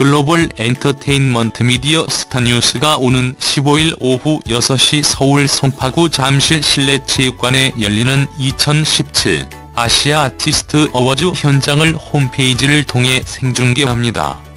글로벌 엔터테인먼트 미디어 스타뉴스가 오는 15일 오후 6시 서울 송파구 잠실 실내체육관에 열리는 2017 아시아 아티스트 어워즈 현장을 홈페이지를 통해 생중계합니다.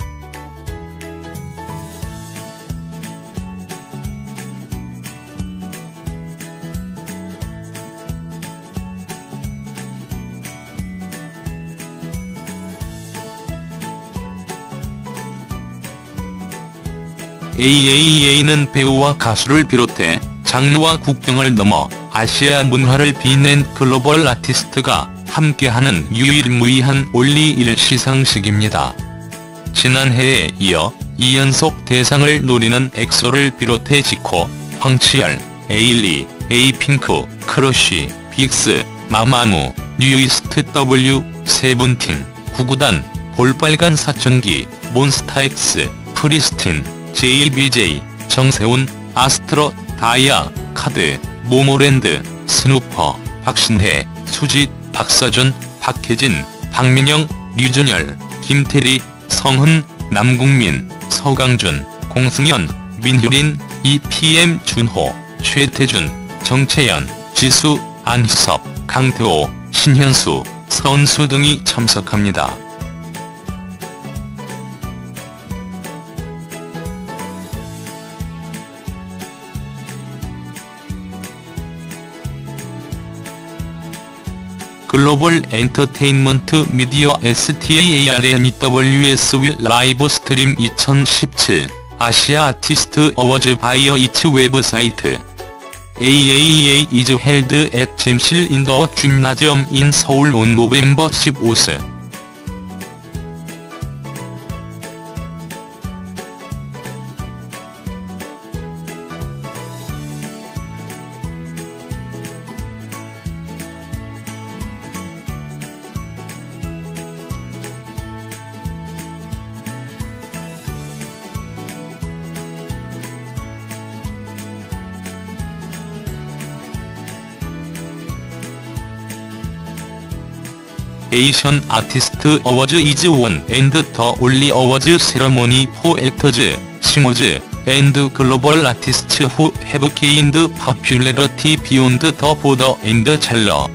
AAA는 배우와 가수를 비롯해 장르와 국경을 넘어 아시아 문화를 빛낸 글로벌 아티스트가 함께하는 유일무이한 올리1 시상식입니다. 지난해에 이어 2연속 대상을 노리는 엑소를 비롯해 지코, 황치열, 에일리, 에이핑크, 크러쉬, 빅스, 마마무, 뉴이스트 W, 세븐틴, 구구단, 볼빨간 사춘기, 몬스타엑스, 프리스틴, JBJ, 정세운, 아스트로, 다이아, KARD, 모모랜드, 스누퍼, 박신혜, 수지, 박서준, 박해진, 박민영, 류준열, 김태리, 성훈, 남궁민, 서강준, 공승연, 민효린, 2PM 준호, 최태준, 정채연, 지수, 안효섭, 강태오, 신현수, 서은수 등이 참석합니다. Global entertainment media STARNEWS will live stream 2017 Asia Artist Awards via its website AAA is held at Jamsil indoor gymnasium in Seoul on November 15th. Asia Artist Awards is one and the only awards ceremony for actors, singers, and global artists who have gained popularity beyond the border and genre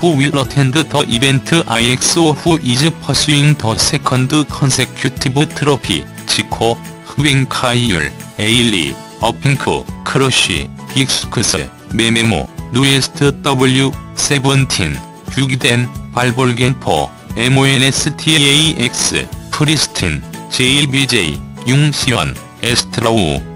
who will attend the event IXO who is pursuing the second consecutive trophy, 지코, 흑윙카이율, 에일리, 어핑크, 크러쉬, 빅스크스, 메메모, 누에스트 W, 세븐틴, 휴기덴, 발볼겐포, MONSTAX, 프리스틴, JLBJ, 융시원, 에스트라우,